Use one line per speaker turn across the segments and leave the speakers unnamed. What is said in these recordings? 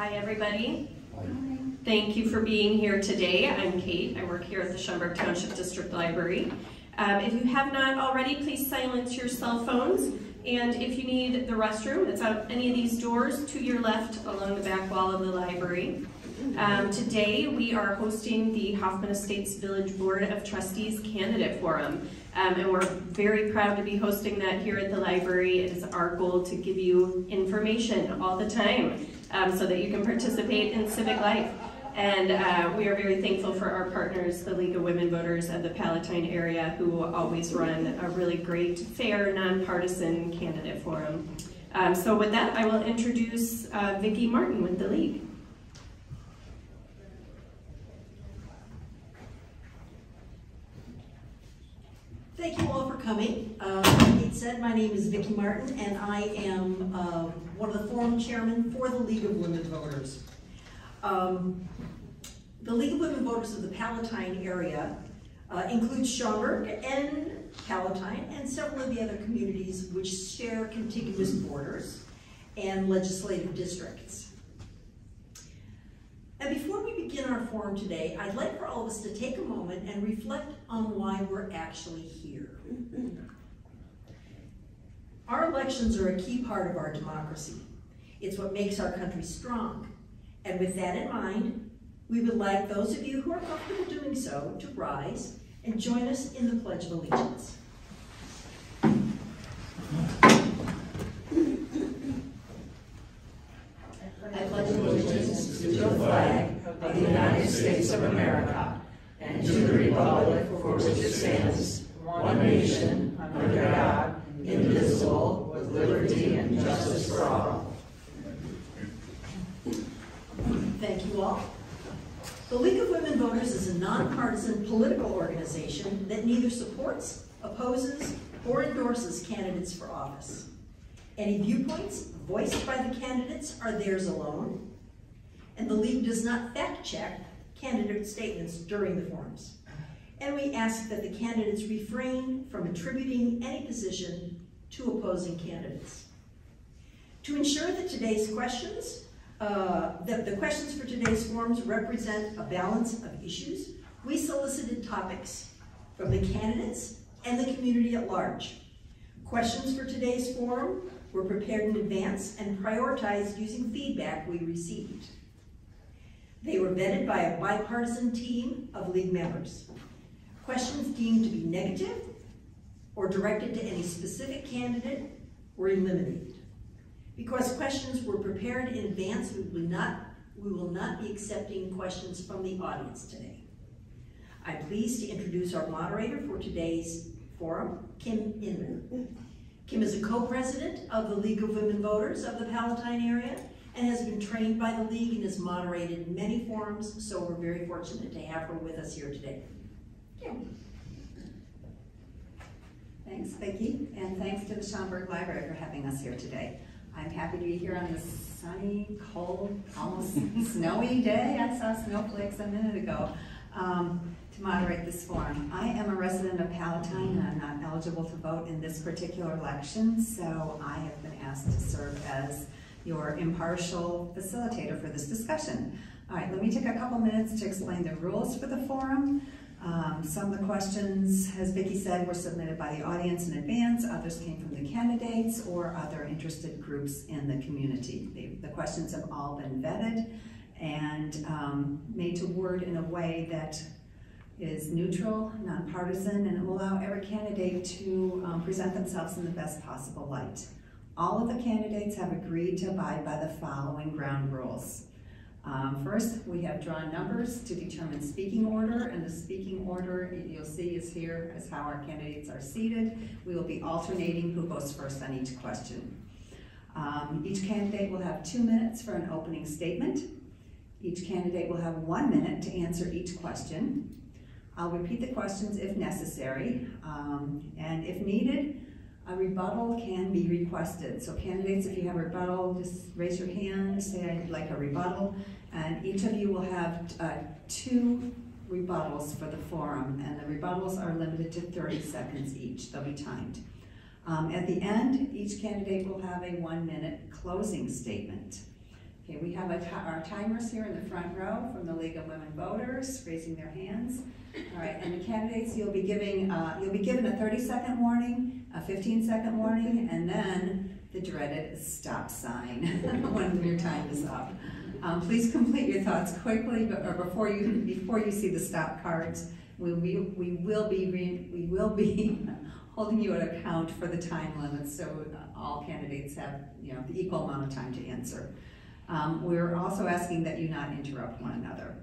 Hi, everybody. Thank you for being here today. I'm Kate. I work here at the Schaumburg Township District Library. Um, if you have not already, please silence your cell phones. And if you need the restroom, it's out any of these doors to your left along the back wall of the library. Um, today, we are hosting the Hoffman Estates Village Board of Trustees Candidate Forum. Um, and we're very proud to be hosting that here at the library. It is our goal to give you information all the time um, so that you can participate in civic life. And uh, we are very thankful for our partners, the League of Women Voters of the Palatine area, who always run a really great, fair, nonpartisan candidate forum. Um, so with that, I will introduce uh, Vicki Martin with the League.
Thank you all for coming. Uh, Kate said, my name is Vicki Martin, and I am uh, one of the forum chairmen for the League of Women Voters. Um, the League of Women Voters of the Palatine area uh, includes Schaumburg and Palatine and several of the other communities which share contiguous borders and legislative districts. And before we begin our forum today, I'd like for all of us to take a moment and reflect on why we're actually here. Our elections are a key part of our democracy. It's what makes our country strong. And with that in mind, we would like those of you who are comfortable doing so to rise and join us in the Pledge of Allegiance.
I pledge allegiance to the flag of the United States of America and to the republic for which it stands, one nation, under God, indivisible, with liberty and justice for all.
Thank you all. The League of Women Voters is a nonpartisan political organization that neither supports, opposes, or endorses candidates for office. Any viewpoints voiced by the candidates are theirs alone, and the League does not fact-check candidate statements during the forums. And we ask that the candidates refrain from attributing any position to opposing candidates. To ensure that today's questions, uh, that the questions for today's forums represent a balance of issues, we solicited topics from the candidates and the community at large. Questions for today's forum were prepared in advance and prioritized using feedback we received. They were vetted by a bipartisan team of league members. Questions deemed to be negative or directed to any specific candidate were eliminated. Because questions were prepared in advance, we will not, we will not be accepting questions from the audience today. I'm pleased to introduce our moderator for today's forum, Kim Inman. Kim is a co-president of the League of Women Voters of the Palatine area and has been trained by the League and has moderated many forums, so we're very fortunate to have her with us here today. Kim.
Thanks, Vicki, and thanks to the Schaumburg Library for having us here today. I'm happy to be here on this sunny, cold, almost snowy day. I saw snowflakes a minute ago um, moderate this forum. I am a resident of Palatine and I'm not eligible to vote in this particular election, so I have been asked to serve as your impartial facilitator for this discussion. All right, let me take a couple minutes to explain the rules for the forum. Um, some of the questions, as Vicki said, were submitted by the audience in advance. Others came from the candidates or other interested groups in the community. The, the questions have all been vetted and um, made to word in a way that is neutral, nonpartisan, and it will allow every candidate to um, present themselves in the best possible light. All of the candidates have agreed to abide by the following ground rules. Um, first, we have drawn numbers to determine speaking order, and the speaking order you'll see is here is how our candidates are seated. We will be alternating who goes first on each question. Um, each candidate will have two minutes for an opening statement. Each candidate will have one minute to answer each question. I'll repeat the questions if necessary, um, and if needed, a rebuttal can be requested. So candidates, if you have a rebuttal, just raise your hand, say I'd like a rebuttal, and each of you will have uh, two rebuttals for the forum, and the rebuttals are limited to 30 seconds each. They'll be timed. Um, at the end, each candidate will have a one-minute closing statement. Okay, we have our timers here in the front row from the League of Women Voters, raising their hands. All right, and the candidates, you'll be giving, uh, you'll be given a thirty-second warning, a fifteen-second warning, and then the dreaded stop sign when your time is up. Um, please complete your thoughts quickly, but, or before you, before you see the stop cards. We, we, we will be, re- we will be holding you account for the time limits, so all candidates have, you know, the equal amount of time to answer. Um, we're also asking that you not interrupt one another.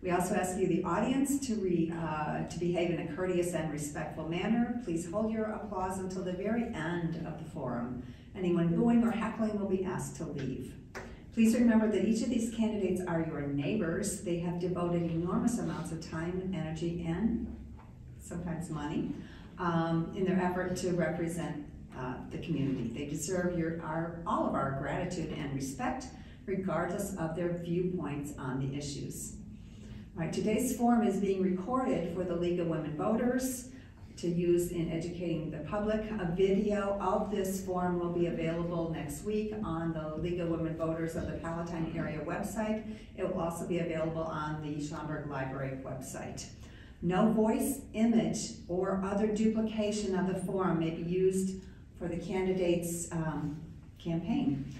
We also ask you, the audience, to re, uh, to behave in a courteous and respectful manner. Please hold your applause until the very end of the forum. Anyone booing or heckling will be asked to leave. Please remember that each of these candidates are your neighbors. They have devoted enormous amounts of time, energy, and sometimes money um, in their effort to represent uh, the community. They deserve your, our, all of our gratitude and respect, regardless of their viewpoints on the issues. All right, today's forum is being recorded for the League of Women Voters to use in educating the public. A video of this forum will be available next week on the League of Women Voters of the Palatine area website. It will also be available on the Schaumburg Library website. No voice, image, or other duplication of the forum may be used for the candidate's um, campaign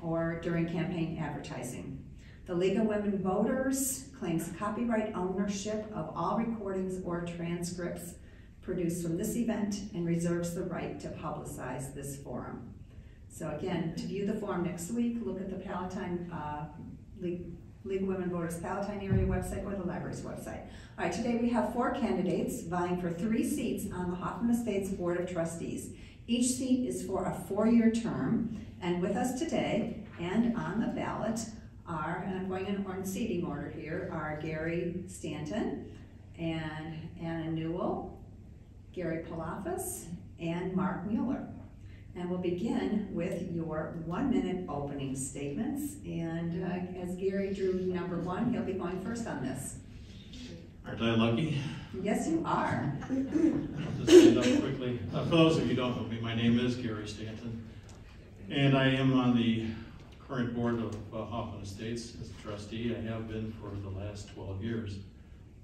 or during campaign advertising. The League of Women Voters claims copyright ownership of all recordings or transcripts produced from this event and reserves the right to publicize this forum. So again, to view the forum next week, look at the Palatine uh, League, League of Women Voters Palatine area website or the library's website. All right, today we have four candidates vying for three seats on the Hoffman Estates Board of Trustees. Each seat is for a four-year term, and with us today and on the ballot are, and I'm going in seating order here, are Gary Stanton and Anna Newell, Gary Pilafas, and Mark Mueller. And we'll begin with your one-minute opening statements. And uh, as Gary drew number one, he'll be going first on this.
Aren't I lucky?
Yes, you are.
I'll just stand up quickly. Uh, For those of you who don't know me, my name is Gary Stanton, and I am on the current board of uh, Hoffman Estates as a trustee. I have been for the last 12 years.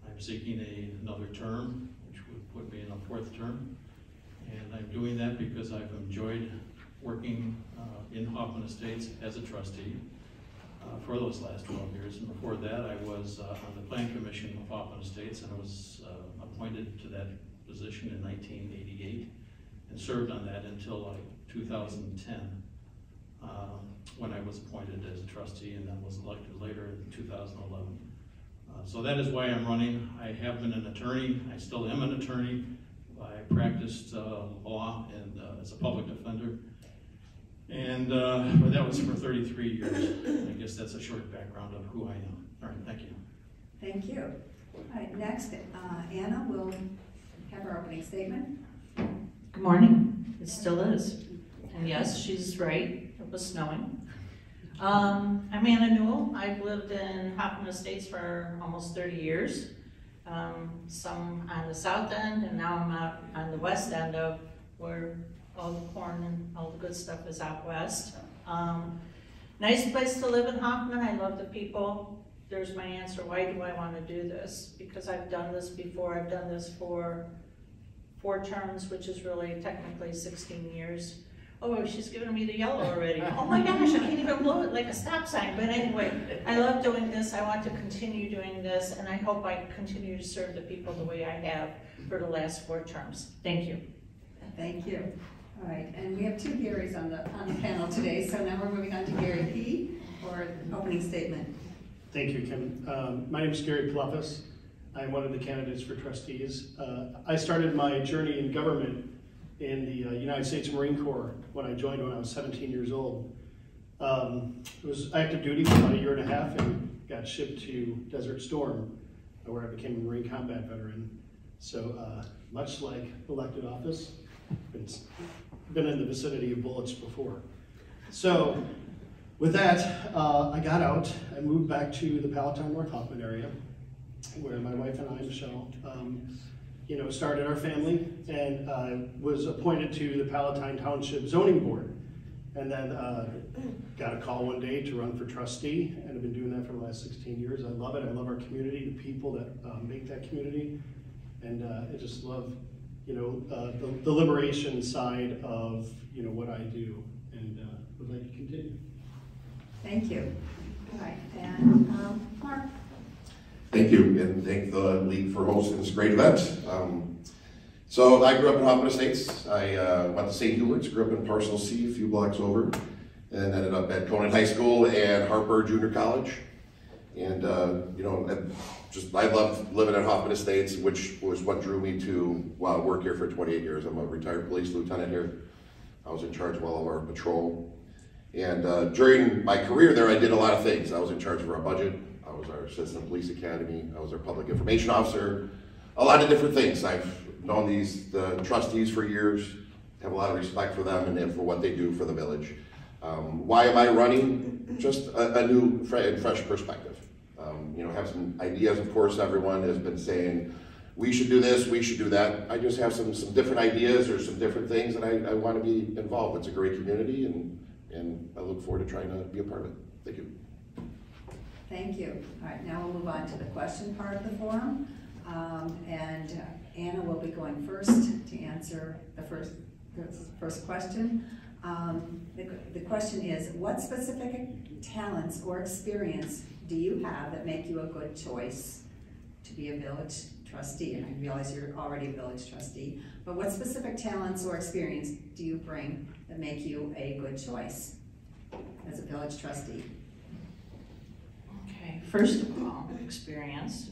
I'm seeking a, another term, which would put me in a fourth term. And I'm doing that because I've enjoyed working uh, in Hoffman Estates as a trustee uh, for those last 12 years. And before that, I was uh, on the Plan Commission of Hoffman Estates, and I was uh, appointed to that position in 1988 and served on that until like 2010, um, when I was appointed as a trustee and then was elected later in 2011. Uh, So that is why I'm running. I have been an attorney, I still am an attorney. I practiced uh, law and uh, as a public defender. And uh, well, that was for 33 years. I guess that's a short background of who I am. All right, thank you.
Thank you. All right, next, uh, Anna will have her opening statement.
Good morning. It still is. And yes, she's right. Was snowing. Um, I'm Anna Newell. I've lived in Hoffman Estates for almost 30 years. Um, some on the south end, and now I'm out on the west end of where all the corn and all the good stuff is out west. Um, nice place to live in Hoffman. I love the people. There's my answer. Why do I want to do this? Because I've done this before. I've done this for four terms, which is really technically sixteen years. Oh, she's giving me the yellow already. Oh my gosh, I can't even blow it like a stop sign. But anyway, I love doing this. I want to continue doing this, and I hope I continue to serve the people the way I have for the last four terms. Thank you.
Thank you. All right, and we have two Garys on the, on the panel today, so now we're moving on to Gary P. for an opening statement.
Thank you, Kim. Um, My name is Gary Pilafas. I'm one of the candidates for trustees. Uh, I started my journey in government in the uh, United States Marine Corps when I joined when I was 17 years old. Um, It was active duty for about a year and a half and got shipped to Desert Storm, where I became a Marine combat veteran. So uh, much like elected office, it's been in the vicinity of bullets before. So with that, uh, I got out, I moved back to the Palatine North Hoffman area, where my wife and I, Michelle, um, you know, started our family, and I was appointed to the Palatine Township Zoning Board. And then uh, got a call one day to run for trustee, and I've been doing that for the last 16 years. I love it. I love our community, the people that uh, make that community, and uh, I just love, you know, uh, the, the liberation side of you know what I do, and uh, would like to continue.
Thank you. All right, and um, Mark?
Thank you, and thank the league for hosting this great event. Um, so I grew up in Hoffman Estates. I uh, went to St. Hubert's, grew up in Parcel C, a few blocks over, and ended up at Conant High School and Harper Junior College. And uh, you know, I just I loved living at Hoffman Estates, which was what drew me to well, work here for 28 years. I'm a retired police lieutenant here. I was in charge of all of our patrol. And uh, during my career there, I did a lot of things. I was in charge of our budget. Was our assistant police academy. I was our public information officer. A lot of different things. I've known these the trustees for years. Have a lot of respect for them and for what they do for the village. Um, why am I running? Just a, a new and fresh perspective. Um, you know, have some ideas. Of course, everyone has been saying we should do this, we should do that. I just have some some different ideas or some different things, and I, I want to be involved. It's a great community, and and I look forward to trying to be a part of it. Thank you.
Thank you. All right, now we'll move on to the question part of the forum. Um, and Anna will be going first to answer the first, the first question. Um, the, the question is, what specific talents or experience do you have that make you a good choice to be a village trustee? And I realize you're already a village trustee, but what specific talents or experience do you bring that make you a good choice as a village trustee?
Okay, first of all, experience.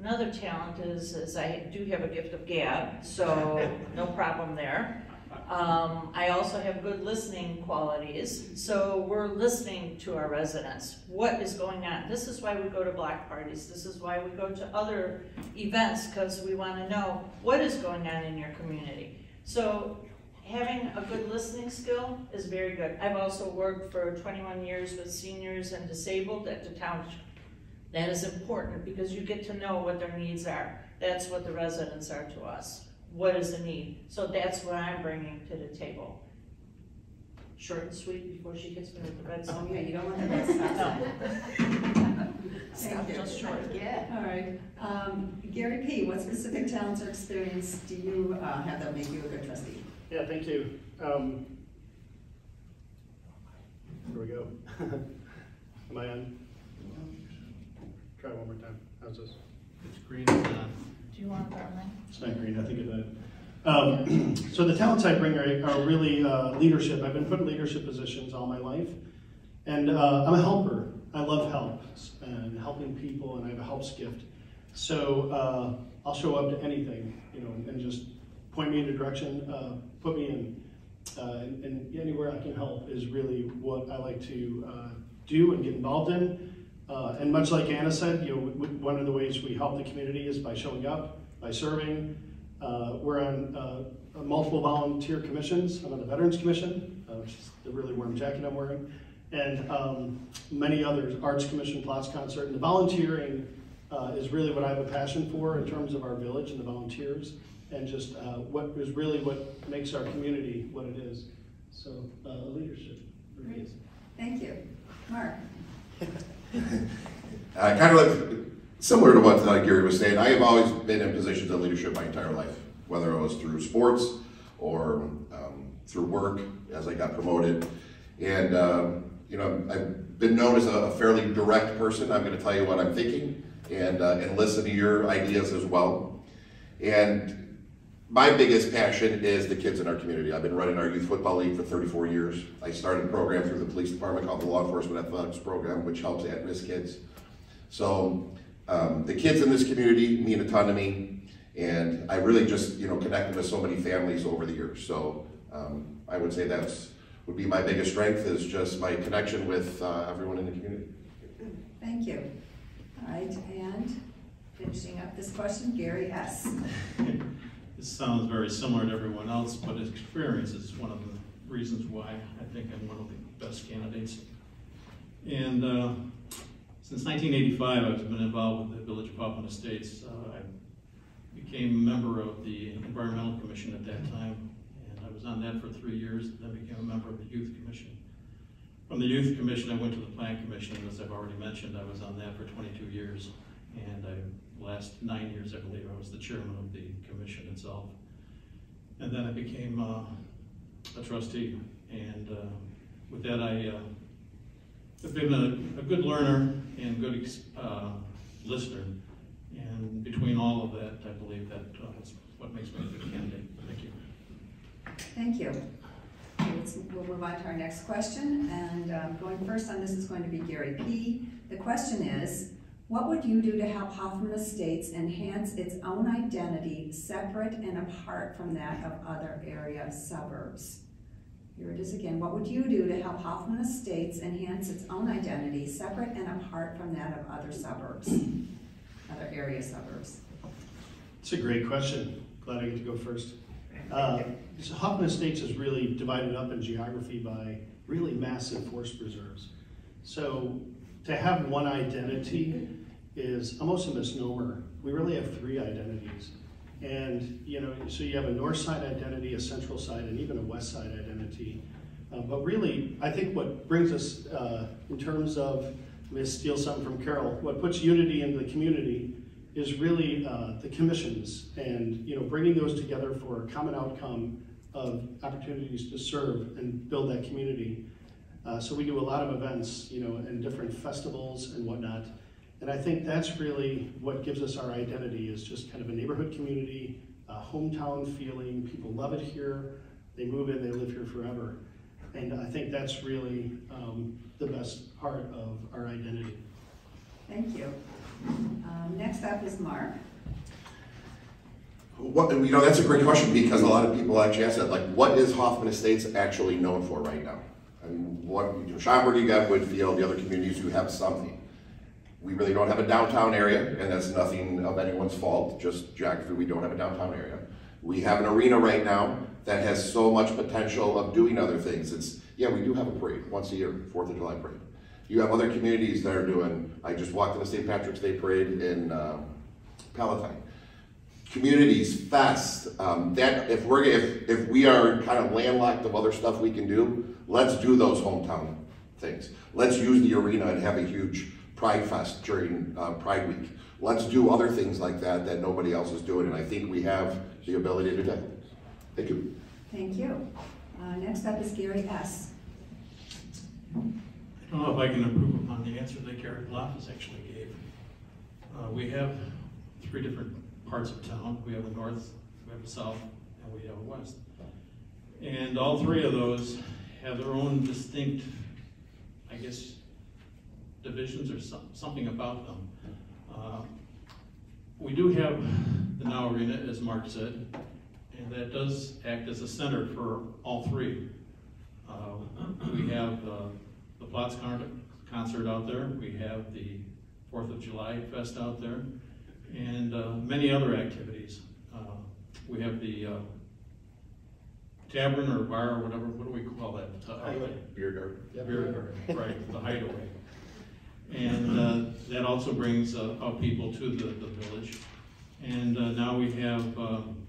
Another talent is, is I do have a gift of gab, so no problem there. Um, I also have good listening qualities, so we're listening to our residents. What is going on? This is why we go to block parties. This is why we go to other events, because we want to know what is going on in your community. So having a good listening skill is very good. I've also worked for 21 years with seniors and disabled at the township. That is important because you get to know what their needs are. That's what the residents are to us. What is the need? So that's what I'm bringing to the table. Short and sweet before she gets me with the red
Oh,
zone.
yeah, you don't want the red stuff.
No. Stop just short. Yeah.
All right, um, Gary P., what specific talents or experience do you, uh, have that make you a good trustee?
Yeah, thank you. Um, here we go. Am I on? Try one more time. How's this?
It's green and.
Do you want that one?
It's not green, I think of that. Um, so the talents I bring are, are really uh, leadership. I've been put in leadership positions all my life. And uh, I'm a helper. I love help and helping people, and I have a helps gift. So uh, I'll show up to anything, you know, and just point me in a direction, uh, put me in. Uh, and, anywhere I can help is really what I like to uh, do and get involved in. Uh, and much like Anna said, you know, one of the ways we help the community is by showing up, by serving. Uh, we're on uh, multiple volunteer commissions. I'm on the Veterans Commission, which is the really warm jacket I'm wearing, and um, many others, Arts Commission, Platzkonzert. And the volunteering is really what I have a passion for in terms of our village and the volunteers, and just uh, what is really what makes our community what it is. So uh, leadership. really is.
Thank you. Mark?
Uh, kind of like, similar to what uh, Gary was saying, I have always been in positions of leadership my entire life, whether it was through sports or um, through work as I got promoted. And, uh, you know, I've been known as a fairly direct person. I'm going to tell you what I'm thinking and, uh, and listen to your ideas as well. And my biggest passion is the kids in our community. I've been running our youth football league for 34 years. I started a program through the police department called the Law Enforcement Athletics Program, which helps at-risk kids. So um, the kids in this community mean a ton to me, and I really just you know connected with so many families over the years. So um, I would say that's would be my biggest strength is just my connection with uh, everyone in the community.
Thank you. All right, and finishing up this question, Gary S.
This sounds very similar to everyone else, but experience is one of the reasons why I think I'm one of the best candidates. And uh, since 1985, I've been involved with the Village of Hoffman Estates. Uh, I became a member of the Environmental Commission at that time, and I was on that for three years, and then became a member of the Youth Commission. From the Youth Commission, I went to the Plan Commission, and as I've already mentioned, I was on that for twenty-two years. And I, last nine years, I believe, I was the chairman of the commission itself. And then I became, uh, a trustee, and, uh, with that, I, uh, have been a, a good learner and good, uh, listener. And between all of that, I believe that, uh, is what makes me a good candidate. Thank you.
Thank you. Let's- We'll move on to our next question, and um, going first on this is going to be Gary P. The question is, what would you do to help Hoffman Estates enhance its own identity separate and apart from that of other area suburbs? Here it is again, what would you do to help Hoffman Estates enhance its own identity separate and apart from that of other suburbs, other area suburbs?
It's a great question. Glad I get to go first. Uh, so Hoffman Estates is really divided up in geography by really massive forest preserves. So to have one identity is almost a misnomer. We really have three identities. And, you know, so you have a north side identity, a central side, and even a west side identity. Uh, but really, I think what brings us, uh, in terms of, I'm gonna steal something from Carol, what puts unity in the community is really uh, the commissions and, you know, bringing those together for a common outcome of opportunities to serve and build that community. Uh, so we do a lot of events, you know, and different festivals and whatnot. And I think that's really what gives us our identity is just kind of a neighborhood community, a hometown feeling. People love it here. They move in, they live here forever. And I think that's really um, the best part of our identity.
Thank you. Um, Next up is Mark.
What, you know, that's a great question because a lot of people actually ask that, like, what is Hoffman Estates actually known for right now? I mean, what, you know, Schaumburg, you got Woodfield, the other communities who have something. We really don't have a downtown area, and that's nothing of anyone's fault, just geography, we don't have a downtown area. We have an arena right now that has so much potential of doing other things. It's, yeah, we do have a parade, once a year, Fourth of July parade. You have other communities that are doing, I just walked in the St. Patrick's Day Parade in um, Palatine. Communities, fest, um, that, if we're, if, if we are kind of landlocked of other stuff we can do, let's do those hometown things. Let's use the arena and have a huge Pride Fest during uh, Pride Week. Let's do other things like that that nobody else is doing, and I think we have the ability to do that. Thank you.
Thank you. Uh, Next up is Gary S.
I don't know if I can improve upon the answer that Gary Pilafas actually gave. Uh, we have three different parts of town. We have a north, we have a south, and we have a west. And all three of those have their own distinct, I guess, divisions or some, something about them. Uh, We do have the Now Arena, as Mark said, and that does act as a center for all three. Uh, We have uh, the Con- concert out there, we have the Fourth of July Fest out there, and uh, many other activities. Uh, We have the uh, tavern or bar or whatever, what do we call that? Uh,
Beer garden.
Beer garden, right, the hideaway. And uh, that also brings uh, out people to the, the village. And uh, now we have um,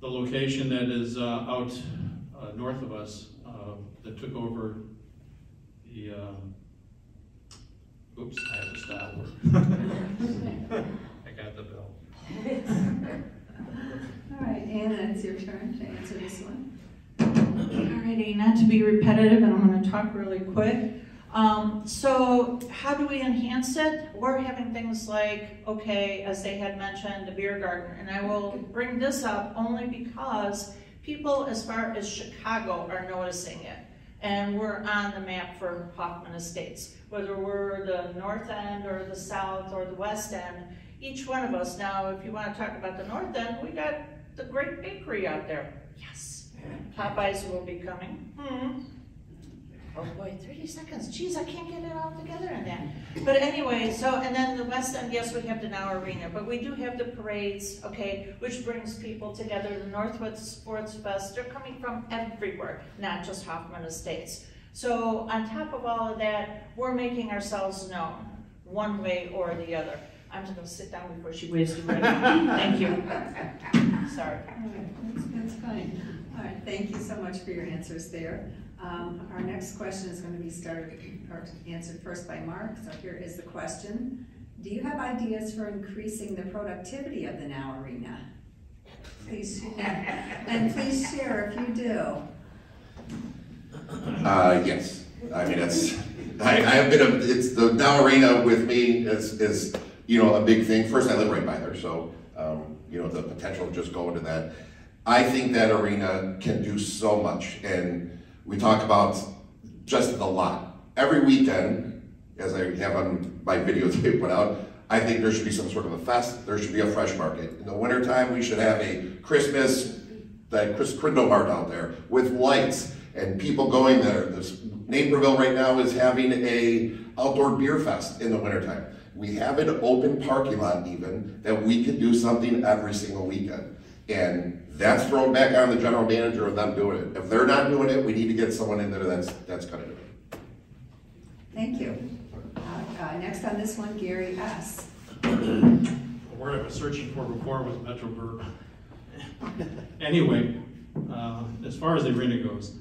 the location that is uh, out uh, north of us uh, that took over the, um, oops, I have to stop. I got the bill.
All right, Anna, it's your turn to answer this one.
Alrighty, not to be repetitive, and I'm gonna talk really quick. Um, so how do we enhance it? We're having things like, okay, as they had mentioned, the beer garden, and I will bring this up only because people as far as Chicago are noticing it. And we're on the map for Hoffman Estates, whether we're the north end or the south or the west end, each one of us. Now, if you wanna talk about the north end, we got the great bakery out there. Yes. Popeyes will be coming. Hmm. Oh boy, thirty seconds, geez, I can't get it all together in that. But anyway, so, and then the west end, yes, we have the Now Arena, but we do have the parades, okay, which brings people together, the Northwest Fourth Fest, they're coming from everywhere, not just Hoffman Estates. So on top of all of that, we're making ourselves known, one way or the other. I'm just gonna sit down before she waves me right thank you. Sorry.
All right, that's, that's fine. All right, thank you so much for your answers there. Um, Our next question is going to be started, or answered first by Mark, so here is the question. Do you have ideas for increasing the productivity of the Now Arena? Please, and please share if you do.
Uh, yes, I mean, it's, I, I have been, a it's, the Now Arena with me is, is, you know, a big thing. First, I live right by there, so, um, you know, the potential to just go into that. I think that arena can do so much, and we talk about just the lot. Every weekend, as I have on my videotape put out, I think there should be some sort of a fest, there should be a fresh market. In the wintertime, we should have a Christmas, that Christkindlmarket out there with lights and people going there. This Naperville right now is having a outdoor beer fest in the wintertime. We have an open parking lot even that we could do something every single weekend. And that's thrown back on the general manager of them doing it. If they're not doing it, we need to get someone in there that's, that's gonna do it.
Thank you. Uh, uh, Next on this one, Gary S.
A word I was searching for before was Metroburb. Anyway, uh, as far as the arena goes,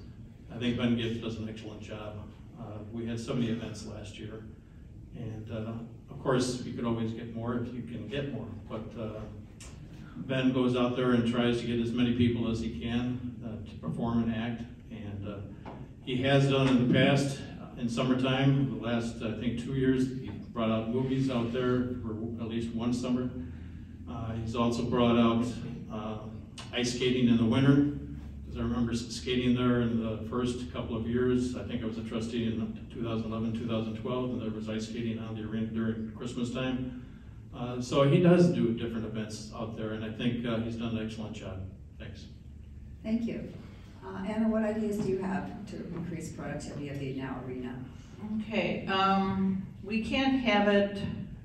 I think Ben Gibbs does an excellent job. Uh, We had so many events last year, and uh, of course, you could always get more if you can get more, but uh, Ben goes out there and tries to get as many people as he can uh, to perform and act, and uh, he has done in the past, uh, in summertime, the last, I think, two years, he brought out movies out there for at least one summer. Uh, He's also brought out uh, ice skating in the winter, because I remember skating there in the first couple of years. I think I was a trustee in 2011, 2012, and there was ice skating on the arena during Christmas time. Uh, So he does do different events out there, and I think uh, he's done an excellent job. Thanks.
Thank you. Uh, Anna, what ideas do you have to increase productivity of the Now Arena?
Okay, um, we can't have it,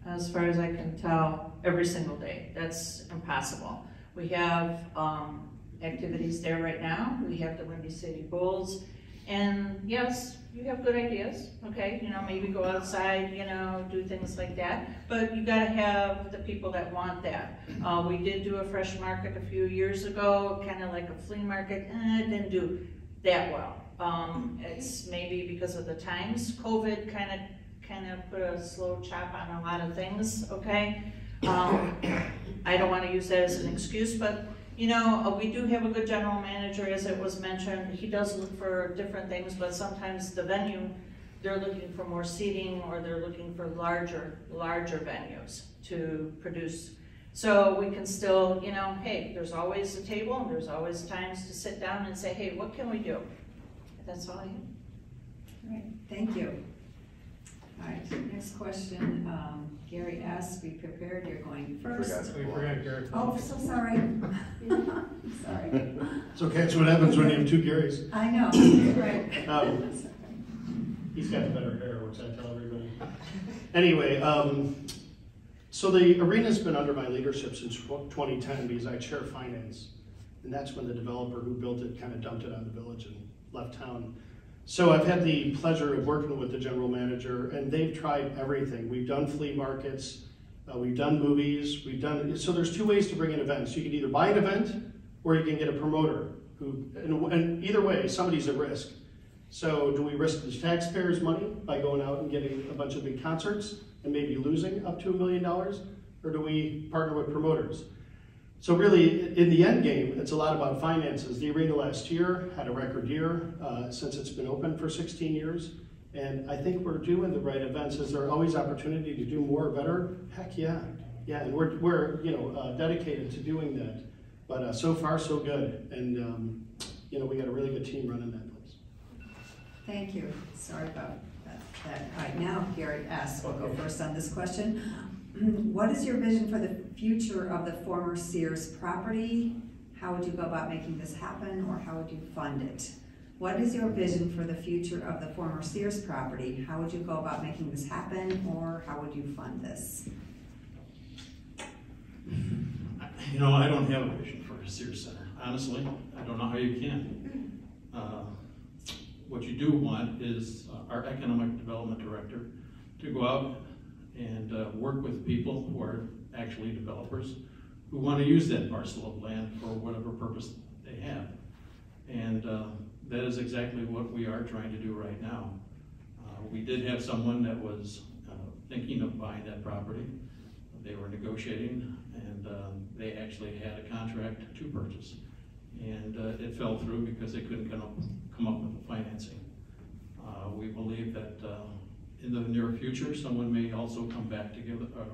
as far as I can tell, every single day. That's impossible. We have, um, activities there right now. We have the Windy City Bulls. And yes, you have good ideas, okay? You know, maybe go outside, you know, do things like that. But you gotta have the people that want that. Uh, we did do a fresh market a few years ago, kinda like a flea market. Eh, it didn't do that well. Um, it's maybe because of the times. COVID kind of, kind of put a slow chop on a lot of things, okay? Um, I don't want to use that as an excuse, but, you know, uh, we do have a good general manager, as it was mentioned. He does look for different things, but sometimes the venue, they're looking for more seating or they're looking for larger, larger venues to produce. So we can still, you know, hey, there's always a table and there's always times to sit down and say, hey, what can we do? That's all I have.
All right, thank you. All right, next question, um, Gary S., be prepared, you're going first.
We forgot Gary.
Oh, so sorry. Sorry.
It's okay, it's what happens when you have two Garys.
I know, right.
Um, He's got the better hair, which I tell everybody. Anyway, um, so the arena's been under my leadership since 2010 because I chair finance. And that's when the developer who built it kind of dumped it on the village and left town. So I've had the pleasure of working with the general manager and they've tried everything. We've done flea markets, uh, we've done movies, we've done, so there's two ways to bring in events. You can either buy an event or you can get a promoter who, and, and either way, somebody's at risk. So do we risk the taxpayers' money by going out and getting a bunch of big concerts and maybe losing up to a million dollars? Or do we partner with promoters? So really, in the end game, it's a lot about finances. The arena last year had a record year uh, since it's been open for 16 years. And I think we're doing the right events. Is there always opportunity to do more or better? Heck, yeah. Yeah, and we're, we're you know, uh, dedicated to doing that. But uh, so far, so good. And, um, you know, we got a really good team running that place.
Thank you, sorry about that. that. All right, now Gary S. will go first on this question. What is your vision for the future of the former Sears property? How would you go about making this happen, or how would you fund it? What is your vision for the future of the former Sears property? How would you go about making this happen, or how would you fund this?
You know, I don't have a vision for a Sears Center, honestly. I don't know how you can. Uh, What you do want is uh, our economic development director to go out and uh, work with people who are actually developers who want to use that parcel of land for whatever purpose they have. And uh, that is exactly what we are trying to do right now. Uh, We did have someone that was uh, thinking of buying that property. They were negotiating, and um, they actually had a contract to purchase. And uh, it fell through because they couldn't come up, come up with the financing. We believe that in the near future, someone may also come back together, uh,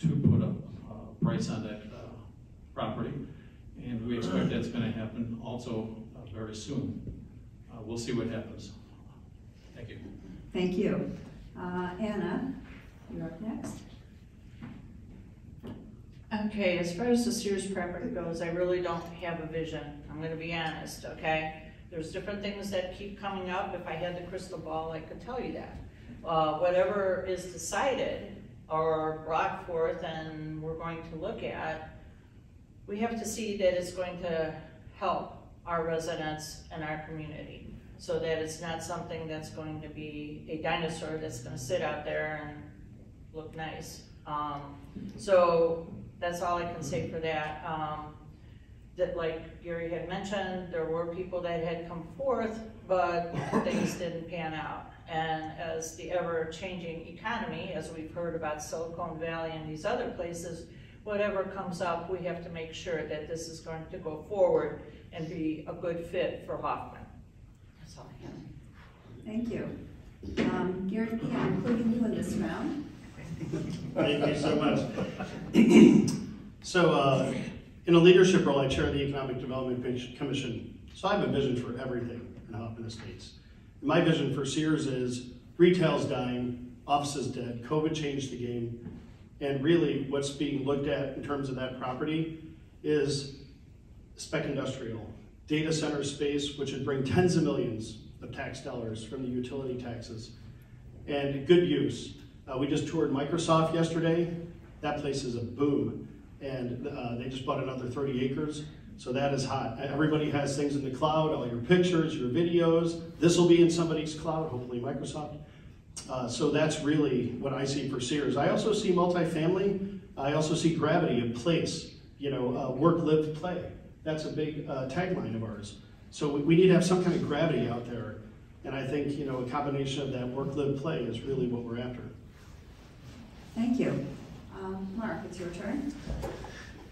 to put a uh, price on that uh, property. And we expect that's gonna happen also uh, very soon. Uh, We'll see what happens. Thank you.
Thank you. Uh, Anna, you're up next.
Okay, as far as the Sears property goes, I really don't have a vision. I'm gonna be honest, okay? There's different things that keep coming up. If I had the crystal ball, I could tell you that. Uh, whatever is decided or brought forth and we're going to look at, we have to see that it's going to help our residents and our community. So that it's not something that's going to be a dinosaur that's gonna sit out there and look nice. Um, so that's all I can say for that. Um, that like Gary had mentioned, there were people that had come forth, but things didn't pan out. And as the ever-changing economy, as we've heard about Silicon Valley and these other places, whatever comes up, we have to make sure that this is going to go forward and be a good fit for Hoffman. That's all I have.
Thank you. Um, Gary P., I'm including you in this round.
Thank you so much. So, uh, in a leadership role, I chair the Economic Development Commission. So I have a vision for everything in Hoffman Estates. My vision for Sears is retail's dying, office is dead, COVID changed the game. And really, what's being looked at in terms of that property is spec industrial, data center space, which would bring tens of millions of tax dollars from the utility taxes. And good use. Uh, we just toured Microsoft yesterday. That place is a boom. And uh, they just bought another 30 acres. So that is hot. Everybody has things in the cloud, all your pictures, your videos. This will be in somebody's cloud, hopefully Microsoft. Uh, so that's really what I see for Sears. I also see multifamily. I also see gravity, a place, you know, uh, work, live, play. That's a big uh, tagline of ours. So we, we need to have some kind of gravity out there. And I think, you know, a combination of that work, live, play is really what we're after.
Thank you. Um, Mark, it's your turn.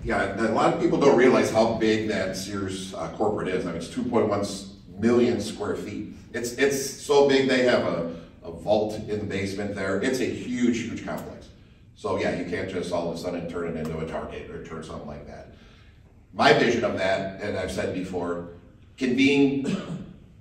Yeah, a lot of people don't realize how big that Sears uh, corporate is. I mean, it's 2.1 million square feet. It's it's so big they have a, a vault in the basement there. It's a huge, huge complex. So yeah, you can't just all of a sudden turn it into a Target or turn something like that. My vision of that, and I've said before, convene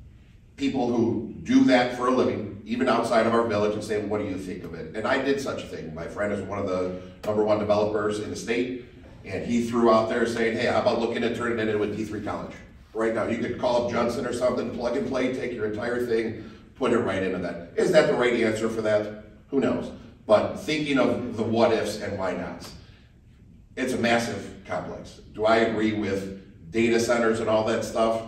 people who do that for a living, even outside of our village, and say, what do you think of it? And I did such a thing. My friend is one of the number one developers in the state, and he threw out there saying, hey, how about looking at turning it into a D3 college? Right now, you could call up Johnson or something, plug and play, take your entire thing, put it right into that. Is that the right answer for that? Who knows? But thinking of the what ifs and why nots. It's a massive complex. Do I agree with data centers and all that stuff?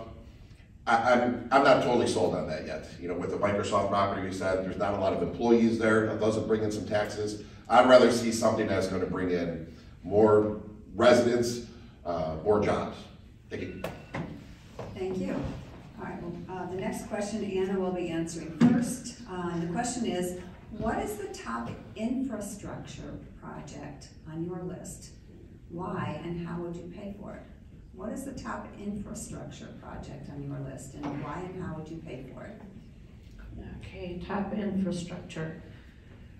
I, I'm, I'm not totally sold on that yet. You know, with the Microsoft property, you said there's not a lot of employees there. That doesn't bring in some taxes. I'd rather see something that's going to bring in more residents, uh, more jobs. Thank you.
Thank you. All right, well, uh, the next question Anna will be answering first. Uh, the question is, what is the top infrastructure project on your list? Why and how would you pay for it? What is the top infrastructure project on your list and why and how would you pay for it?
Okay, top infrastructure.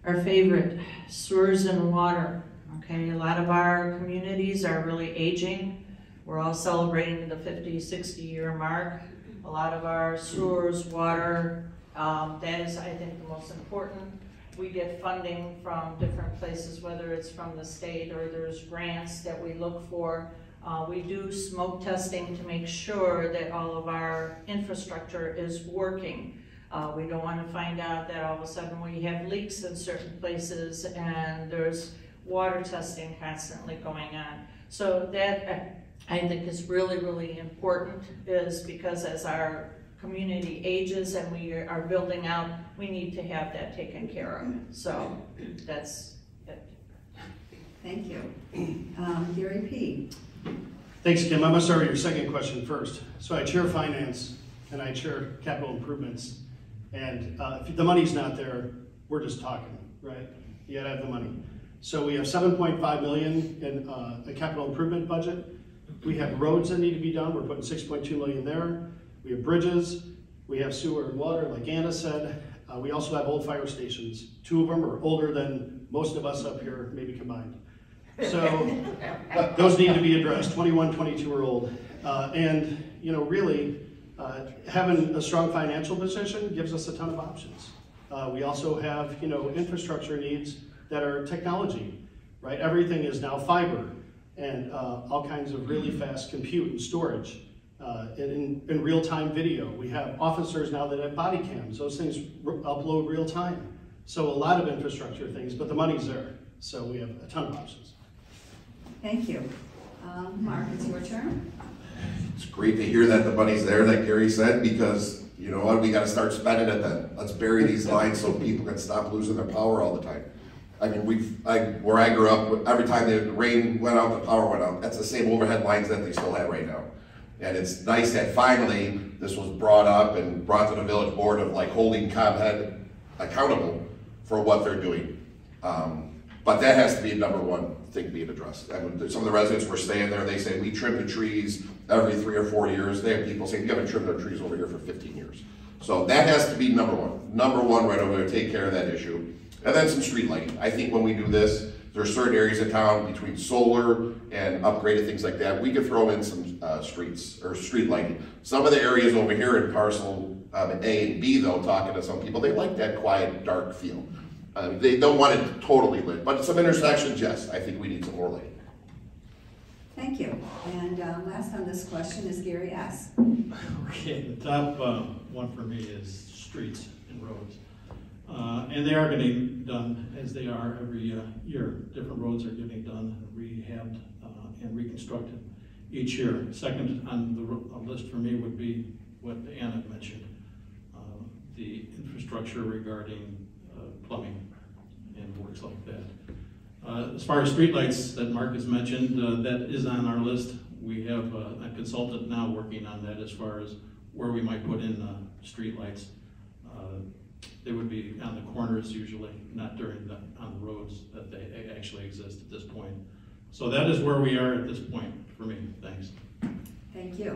Our favorite, sewers and water. Okay, a lot of our communities are really aging. We're all celebrating the 50, 60 year mark. A lot of our sewers, water, um, that is, I think, the most important. We get funding from different places, whether it's from the state or there's grants that we look for. Uh, we do smoke testing to make sure that all of our infrastructure is working. Uh, we don't want to find out that all of a sudden we have leaks in certain places and there's water testing constantly going on. So that I think is really, really important is because as our community ages and we are building out, we need to have that taken care of. So that's it.
Thank you. Um, Gary P.
Thanks, Kim. I'm gonna start with your second question first. So I chair finance and I chair capital improvements. And uh, if the money's not there, we're just talking, right? You gotta have the money. So we have 7.5 million in uh, a capital improvement budget. We have roads that need to be done. We're putting 6.2 million there. We have bridges. We have sewer and water, like Anna said. Uh, we also have old fire stations. Two of them are older than most of us up here, maybe combined. So those need to be addressed, 21, 22 are old. Uh, and, you know, really, uh, having a strong financial position gives us a ton of options. Uh, we also have, you know, infrastructure needs that are technology, right? Everything is now fiber and uh, all kinds of really fast compute and storage. Uh, in, in real-time video, we have officers now that have body cams. Those things upload real time. So a lot of infrastructure things, but the money's there. So we have a ton of options.
Thank you. Um, Mark, it's your turn.
It's great to hear that the money's there, like Gary said, because you know what, we gotta start spending it then. Let's bury these lines so people can stop losing their power all the time. I mean, we've, I, where I grew up, every time the rain went out, the power went out. That's the same overhead lines that they still have right now. And it's nice that finally this was brought up and brought to the village board of like holding ComEd accountable for what they're doing. Um, but that has to be number one thing being addressed. I mean, some of the residents were staying there, they say, we trim the trees every three or four years. They have people saying, you haven't trimmed our trees over here for fifteen years. So that has to be number one. Number one right over there, take care of that issue. And then some street lighting. I think when we do this, there are certain areas of town between solar and upgraded things like that, we could throw in some, uh, streets, or street lighting. Some of the areas over here in parcel, um, A and B though, talking to some people, they like that quiet, dark feel. Uh, they don't want it totally lit, but some intersections, yes, I think we need some more lighting.
Thank you. And uh, last on this question is Gary S.
Okay, the top uh, one for me is streets and roads. Uh, And they are getting done as they are every uh, year. Different roads are getting done, rehabbed uh, and reconstructed each year. Second on the uh, list for me would be what Anna mentioned, uh, the infrastructure regarding uh, plumbing and works like that. Uh, As far as streetlights that Mark has mentioned, that is on our list. We have a consultant now working on that as far as where we might put in streetlights. They would be on the corners usually, not during the, on the roads that they actually exist at this point. So that is where we are at this point for me. Thanks.
Thank you.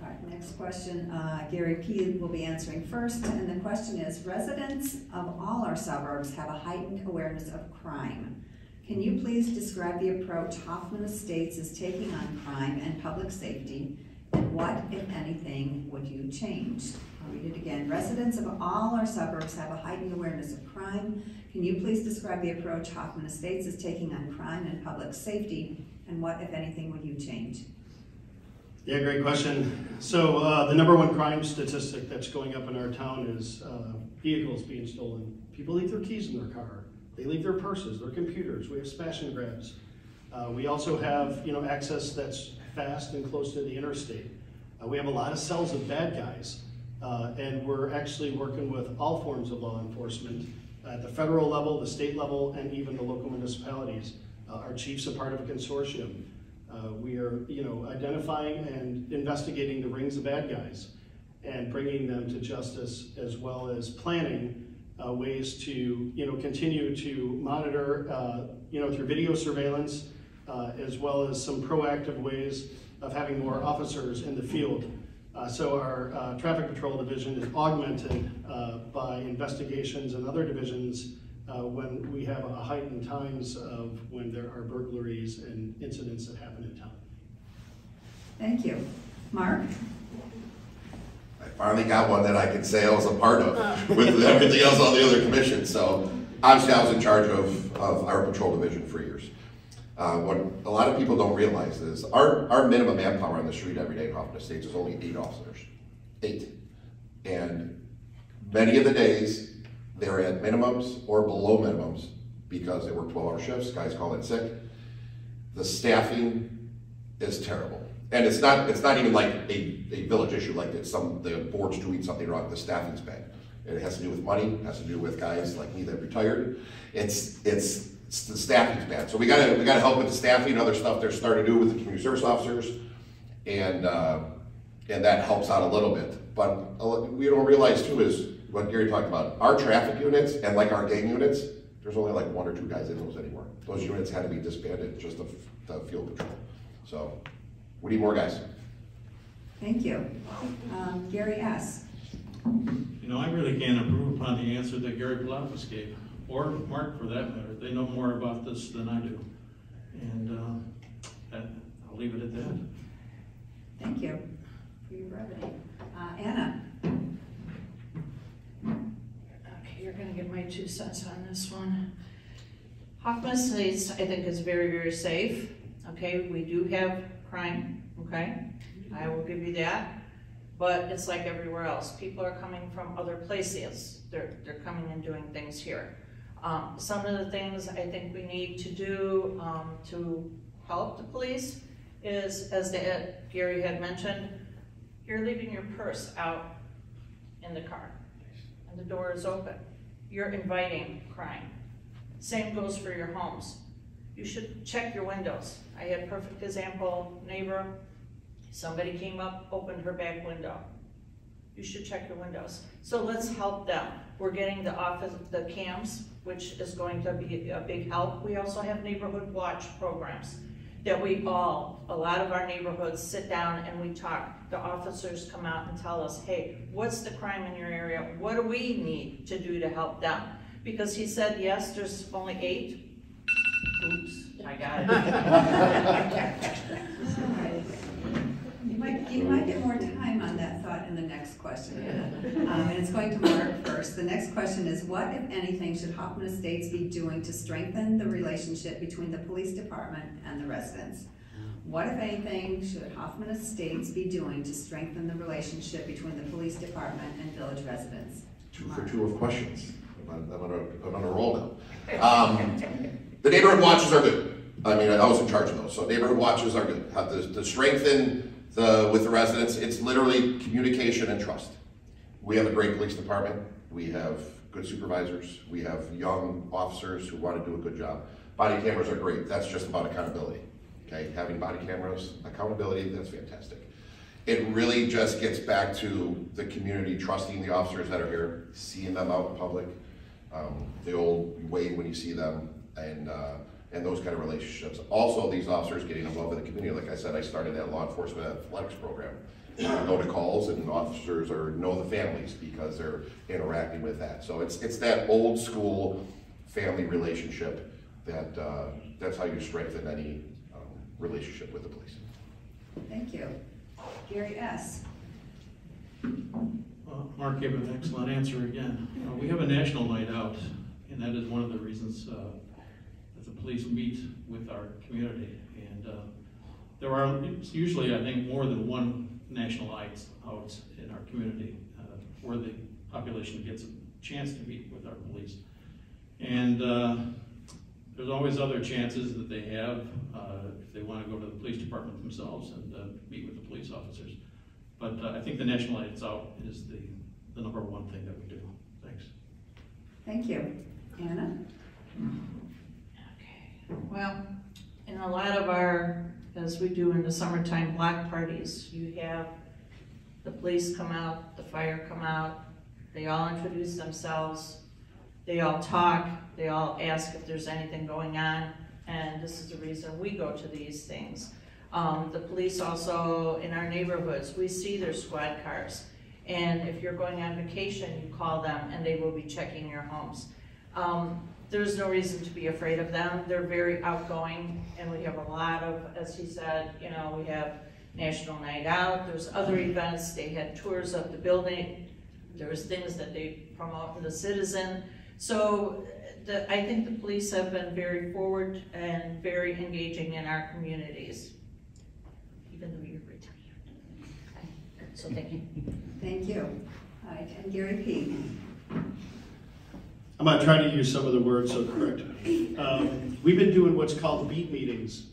All right, next question, uh, Gary P. will be answering first, and the question is, residents of all our suburbs have a heightened awareness of crime. Can you please describe the approach Hoffman Estates is taking on crime and public safety, and what, if anything, would you change? Read it again. Residents of all our suburbs have a heightened awareness of crime. Can you please describe the approach Hoffman Estates is taking on crime and public safety, and what, if anything, would you change?
Yeah, great question. So uh, the number one crime statistic that's going up in our town is uh, vehicles being stolen. People leave their keys in their car. They leave their purses, their computers. We have smash and grabs. Uh, we also have, you know, access that's fast and close to the interstate. Uh, we have a lot of cells of bad guys, and we're actually working with all forms of law enforcement at the federal level, the state level, and even the local municipalities. Uh, our chief's a part of a consortium. Uh, we are, you know, identifying and investigating the rings of bad guys and bringing them to justice as well as planning uh, ways to, you know, continue to monitor, uh, you know, through video surveillance, uh, as well as some proactive ways of having more officers in the field. Uh, so our uh, traffic patrol division is augmented uh, by investigations and other divisions uh, when we have a heightened times of when there are burglaries and incidents that happen in town.
Thank you. Mark?
I finally got one that I can say I was a part of with everything else on the other commission. So obviously I was in charge of, of our patrol division for years. Uh, what a lot of people don't realize is our, our minimum manpower on the street every day in Hoffman Estates is only eight officers. Eight. And many of the days, they're at minimums or below minimums because they work twelve hour shifts, guys call in sick. The staffing is terrible. And it's not, it's not even like a, a village issue, like it's some, the board's doing something wrong, the staffing's bad. It has to do with money, it has to do with guys like me that retired. It's, it's the staffing's bad. So we gotta, we gotta help with the staffing, and other stuff they're starting to do with the community service officers. And, uh, and that helps out a little bit. But we don't realize too is what Gary talked about, our traffic units and like our gang units, there's only like one or two guys in those anymore. Those units had to be disbanded just to, to field patrol. So, we need more guys.
Thank you. Um, Gary S.
You know, I really can't improve upon the answer that Gary Pilafas gave, or Mark for that matter. They know more about this than I do. And, uh, that- I'll leave it at that.
Thank you for your brevity. Uh, Anna.
Okay, you're gonna get my two cents on this one. Hoffman Estates, I think, is very, very safe. Okay, we do have crime, okay? I will give you that. But it's like everywhere else. People are coming from other places. They're, they're coming and doing things here. Um, some of the things I think we need to do, um, to help the police is, as the- Gary had mentioned, you're leaving your purse out in the car and the door is open. You're inviting crime. Same goes for your homes. You should check your windows. I had perfect example, neighbor, somebody came up, opened her back window. You should check your windows. So let's help them. We're getting the office, the cams, which is going to be a big help. We also have neighborhood watch programs that we all, a lot of our neighborhoods sit down and we talk. The officers come out and tell us, hey, what's the crime in your area? What do we need to do to help them? Because he said, yes, there's only eight. Oops, I got it.
You might, you might get more time on that thought in the next question, Um, and it's going to Mark first. The next question is, what, if anything, should Hoffman Estates be doing to strengthen the relationship between the police department and the residents? What, if anything, should Hoffman Estates be doing to strengthen the relationship between the police department and village residents?
Two for two of questions. I'm on, I'm on a, I'm on a roll now. Um, the neighborhood watches are good. I mean, I was in charge of those, so neighborhood watches are good. Have to, to strengthen the, with the residents, it's literally communication and trust. We have a great police department. We have good supervisors. We have young officers who want to do a good job. Body cameras are great. That's just about accountability. Okay, having body cameras, accountability, that's fantastic. It really just gets back to the community trusting the officers that are here, seeing them out in public, um, the old way when you see them, and, uh, and those kind of relationships. Also, these officers getting involved in the community. Like I said, I started that law enforcement athletics program. I go to calls and officers or know the families because they're interacting with that. So it's, it's that old school family relationship that, uh, that's how you strengthen any, um, relationship with the police.
Thank you. Gary S.
Well, Mark gave an excellent answer again. Uh, We have a national night out, and that is one of the reasons uh, that the police meet with our community. And uh, there are usually, I think, more than one national out in our community uh, where the population gets a chance to meet with our police. And uh, there's always other chances that they have uh, if they want to go to the police department themselves and uh, meet with the police officers. But uh, I think the National Nights Out is the, the number one thing that we do. Thanks.
Thank you. Anna?
Well, in a lot of our, as we do in the summertime block parties, you have the police come out, the fire come out, they all introduce themselves, they all talk, they all ask if there's anything going on, and this is the reason we go to these things. Um, the police also, in our neighborhoods, we see their squad cars. And if you're going on vacation, you call them and they will be checking your homes. Um, there's no reason to be afraid of them. They're very outgoing and we have a lot of, as he said, you know, we have National Night Out, there's other mm-hmm. events, they had tours of the building, there was things that they promote in the citizen. So the, I think the police have been very forward and very engaging in our communities, even though you're retired. So thank you.
Thank you. All right, and Gary P.
I'm gonna try to use some of the words so correct. Um, we've been doing what's called beat meetings.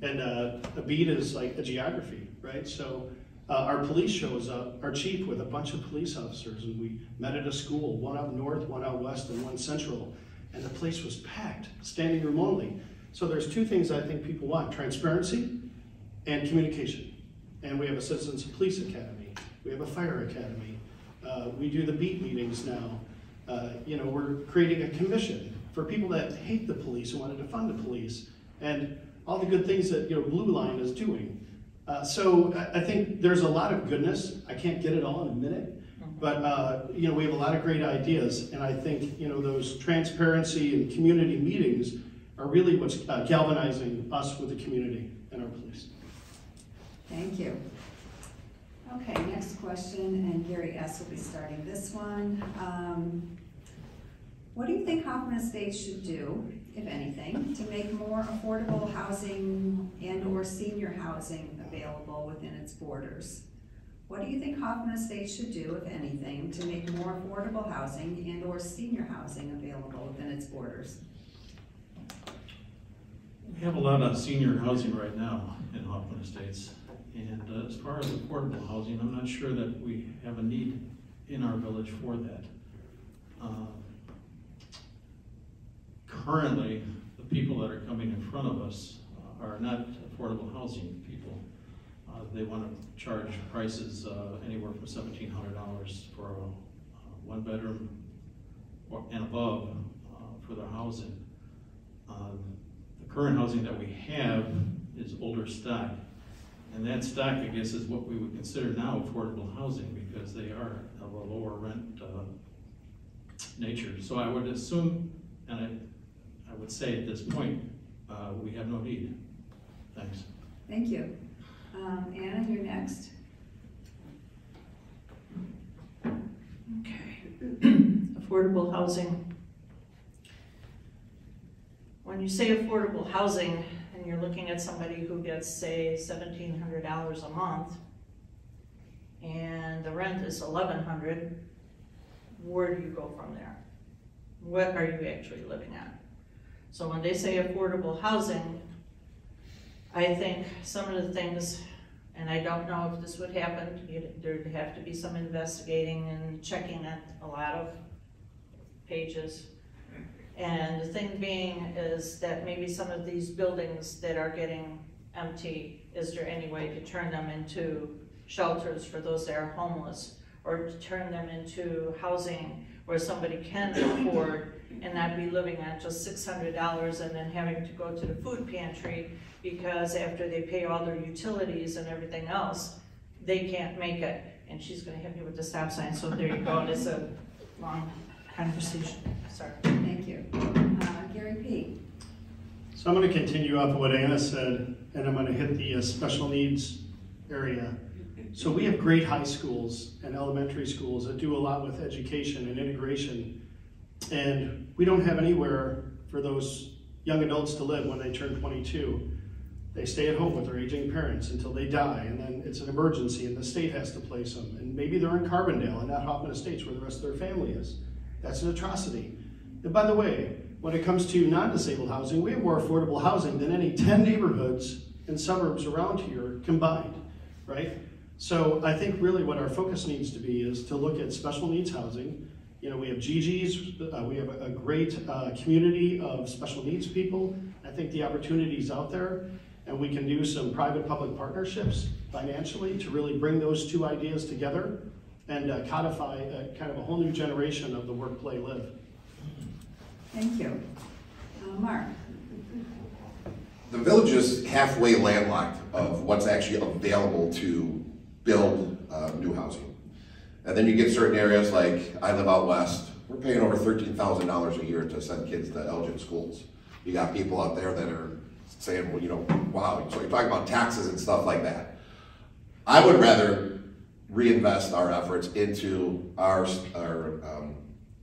And, uh, a beat is like a geography, right? So Uh, our police shows up, our chief with a bunch of police officers, and we met at a school, one out north, one out west, and one central. And the place was packed, standing room only. So there's two things I think people want, transparency and communication. And we have a Citizens Police Academy, we have a Fire Academy, uh, we do the beat meetings now. Uh, you know, we're creating a commission for people that hate the police and want to defund the police, and all the good things that, you know, Blue Line is doing. Uh, so I, I think there's a lot of goodness. I can't get it all in a minute, but uh, you know we have a lot of great ideas, and I think you know those transparency and community meetings are really what's uh, galvanizing us with the community and our police.
Thank you. Okay, next question, and Gary S. will be starting this one. Um, What do you think Hoffman Estates should do, if anything, to make more affordable housing and/or senior housing available within its borders? What do you think Hoffman Estates should do, if anything, to make more affordable housing and/or senior housing available within its borders?
We have a lot of senior housing right now in Hoffman Estates. And uh, as far as affordable housing, I'm not sure that we have a need in our village for that. Uh, Currently, the people that are coming in front of us uh, are not affordable housing people. Uh, They want to charge prices uh, anywhere from seventeen hundred dollars for a uh, one bedroom and above for their housing. Um, The current housing that we have is older stock. And that stock, I guess, is what we would consider now affordable housing because they are of a lower rent uh, nature. So I would assume, and I, I would say at this point, uh, we have no need. Thanks.
Thank you. Um, Anna, you're next.
Okay. Affordable housing. When you say affordable housing, and you're looking at somebody who gets, say, seventeen hundred dollars a month, and the rent is 1,100. where do you go from there? What are you actually living at? So when they say affordable housing, I think some of the things, and I don't know if this would happen, there'd have to be some investigating and checking at a lot of pages. And the thing being is that maybe some of these buildings that are getting empty, is there any way to turn them into shelters for those that are homeless? Or to turn them into housing where somebody can afford and not be living on just six hundred dollars and then having to go to the food pantry because after they pay all their utilities and everything else, they can't make it. And she's gonna hit me with the stop sign, so there you go, it's a long conversation, sorry.
Thank you. Uh, Gary P.
So I'm going to continue off of what Anna said, and I'm going to hit the uh, special needs area. So we have great high schools and elementary schools that do a lot with education and integration. And we don't have anywhere for those young adults to live when they turn 22. They stay at home with their aging parents until they die, and then it's an emergency, and the state has to place them. And maybe they're in Carbondale and not Hoffman Estates where the rest of their family is. That's an atrocity. And by the way, when it comes to non-disabled housing, we have more affordable housing than any 10 neighborhoods and suburbs around here combined, right? So I think really what our focus needs to be is to look at special needs housing. You know, we have GiGi's, uh, we have a, great uh, community of special needs people. I think the opportunity's out there, and we can do some private-public partnerships financially to really bring those two ideas together and uh, codify a, kind of a whole new generation of the work, play, live.
Thank you. Uh, Mark.
The village is halfway landlocked of what's actually available to build uh, new housing. And then you get certain areas like, I live out west, we're paying over thirteen thousand dollars a year to send kids to Elgin schools. You got people out there that are saying, well, you know, wow, so you're talking about taxes and stuff like that. I would rather reinvest our efforts into our, our um,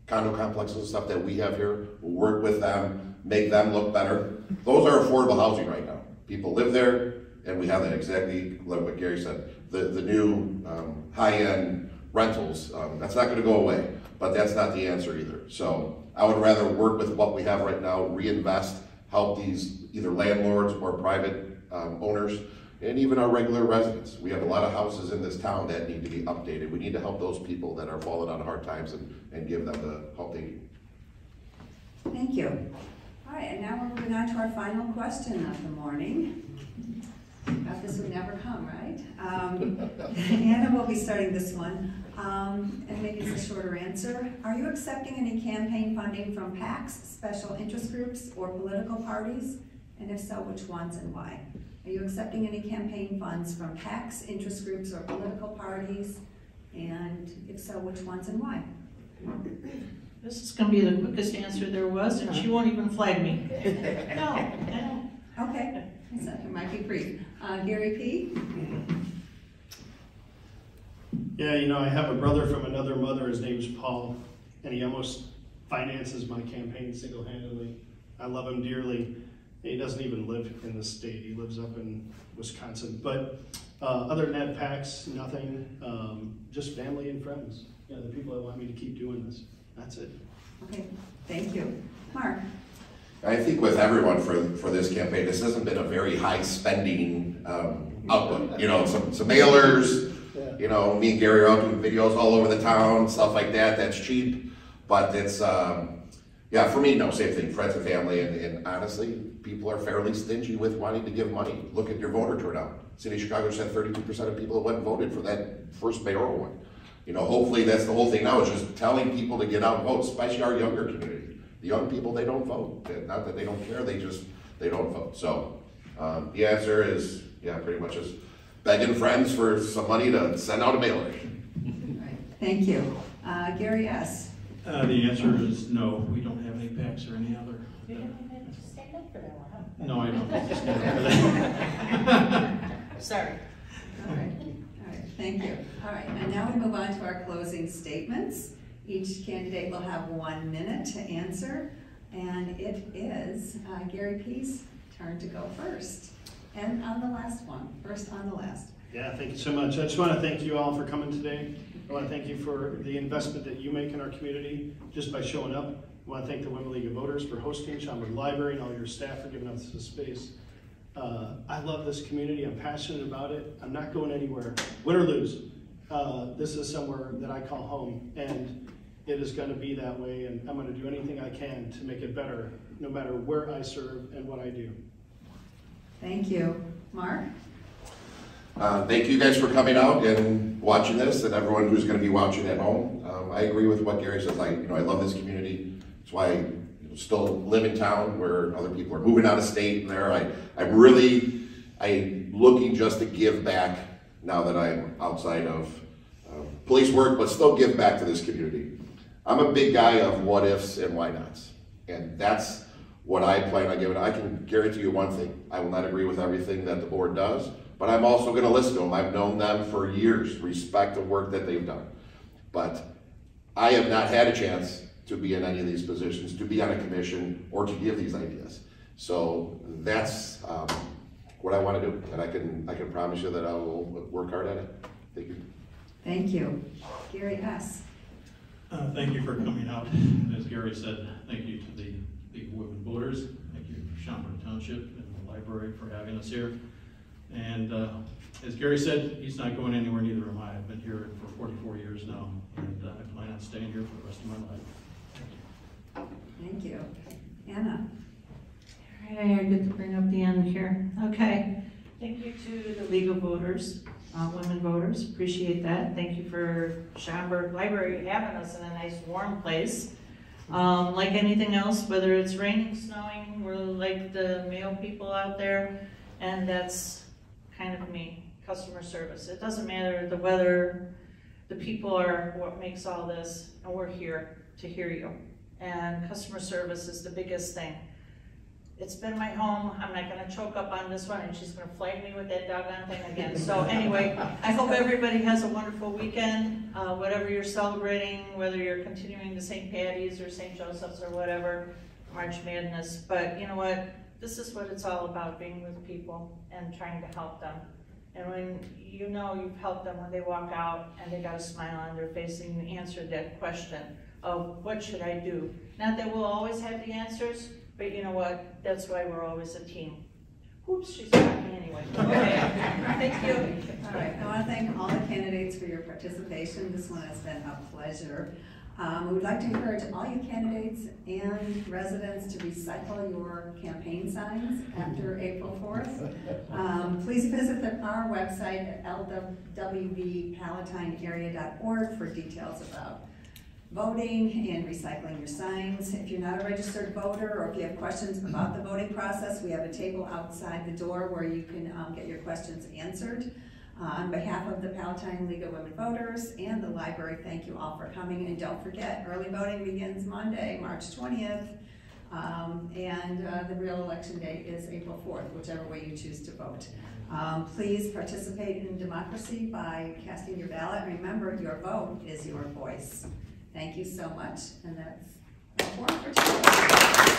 condo complexes and stuff that we have here, We'll work with them, make them look better. Those are affordable housing right now. People live there, and we have that exactly like what Gary said. The, the new um, high-end rentals, um, that's not gonna go away, but that's not the answer either. So I would rather work with what we have right now, reinvest, help these either landlords or private um, owners and even our regular residents. We have a lot of houses in this town that need to be updated. We need to help those people that are falling on hard times and, and give them the help they need.
Thank you. All right, and now we're moving on to our final question of the morning. Thought this would never come, right? Um, Anna will be starting this one, um, and maybe it's a shorter answer. Are you accepting any campaign funding from PACs, special interest groups, or political parties? And if so, which ones and why? Are you accepting any campaign funds from PACs, interest groups, or political parties? And if so, which ones and why?
This is gonna be the quickest answer there was, and she won't even flag me. No, I don't.
Okay, so it might be brief. Uh, Gary P.?
Yeah, you know, I have a brother from another mother, his name's Paul, and he almost finances my campaign single-handedly. I love him dearly. He doesn't even live in the state, he lives up in Wisconsin. But uh, other than that, PACs, nothing, um, just family and friends. Yeah, the people that want me to keep doing this, that's it.
Okay, thank you. Mark?
I think with everyone for, for this campaign, this hasn't been a very high spending, um, output. You know, some, some mailers,
Yeah.
you know, me and Gary are out doing videos all over the town, stuff like that, that's cheap. But it's, um, yeah, for me, no, same thing, friends and family, and, and honestly, people are fairly stingy with wanting to give money. Look at your voter turnout. City of Chicago said thirty-two percent of people that went and voted for that first mayoral one. You know, hopefully, that's the whole thing now, is just telling people to get out and vote, especially our younger community. The young people, they don't vote, not that they don't care, they just, they don't vote. So, um, the answer is, yeah, pretty much just begging friends for some money to send out a mailer.
Thank you. Uh, Gary S.?
Uh, the answer is no, we don't have any PACs or any other.
You didn't even stand up for that one, huh?
No, I don't. think it's gonna happen.
Sorry.
All right, all right, thank you. All right, and now we move on to our closing statements. Each candidate will have one minute to answer, and it is uh, Gary P.'s turn to go first. And on the last one, first on the last.
Yeah, thank you so much. I just want to thank you all for coming today. I want to thank you for the investment that you make in our community just by showing up. I want to thank the Women League of Voters for hosting Schaumburg Library and all your staff for giving us this space. Uh, I love this community. I'm passionate about it. I'm not going anywhere, win or lose. Uh, this is somewhere that I call home, and it is going to be that way. And I'm going to do anything I can to make it better, no matter where I serve and what I do.
Thank you. Mark?
Uh, thank you guys for coming out and watching this, and everyone who's going to be watching at home. Um, I agree with what Gary says. I, you know, I love this community. That's why I you know, still live in town where other people are moving out of state. And there, I, I'm really, I looking just to give back now that I'm outside of um, police work, but still give back to this community. I'm a big guy of what ifs and why nots, and that's what I plan on giving. I can guarantee you one thing: I will not agree with everything that the board does, but I'm also going to listen to them. I've known them for years, respect the work that they've done, but I have not had a chance to be in any of these positions, to be on a commission, or to give these ideas. So that's um, what I want to do, and I can I can promise you that I will work hard at it. Thank you.
Thank you. Gary S.?
Uh, Thank you for coming out. As Gary said, thank you to the League of Women Voters. Thank you for Schaumburg Township and the library for having us here. And uh, as Gary said, he's not going anywhere, neither am I. I've been here for 44 years now, and uh, I plan on staying here for the rest of my life.
Thank you. Anna?
All right, I get to bring up the end here. Okay. Thank you to the League of Voters, uh, women voters, appreciate that. Thank you for Schaumburg Library having us in a nice warm place. Um, like anything else, whether it's raining, snowing, we're like the male people out there, and that's kind of me, customer service. It doesn't matter the weather, the people are what makes all this, and we're here to hear you. And customer service is the biggest thing. It's been my home, I'm not gonna choke up on this one, and she's gonna flag me with that doggone thing again. So anyway, I hope everybody has a wonderful weekend, uh, whatever you're celebrating, whether you're continuing to St. Patty's or St. Joseph's or whatever, March Madness, but you know what? This is what it's all about, being with people and trying to help them. And when you know you've helped them, when they walk out and they got a smile on their face and you answered that question of what should I do? Not that we'll always have the answers, but you know what? That's why we're always a team. Oops, she's got me anyway. Okay, thank you.
All right, I want to thank all the candidates for your participation. This one has been a pleasure. Um, we would like to encourage all you candidates and residents to recycle your campaign signs after April fourth. Um, please visit the, our website at lwvpalatinearea.org for details about voting and recycling your signs. If you're not a registered voter, or if you have questions about the voting process, we have a table outside the door where you can um, get your questions answered. Uh, On behalf of the Palatine League of Women Voters and the library, thank you all for coming, and don't forget, early voting begins Monday, March twentieth. Um, and, uh, the real election day is April fourth, whichever way you choose to vote. Um, please participate in democracy by casting your ballot. Remember, your vote is your voice. Thank you so much, and that's for today.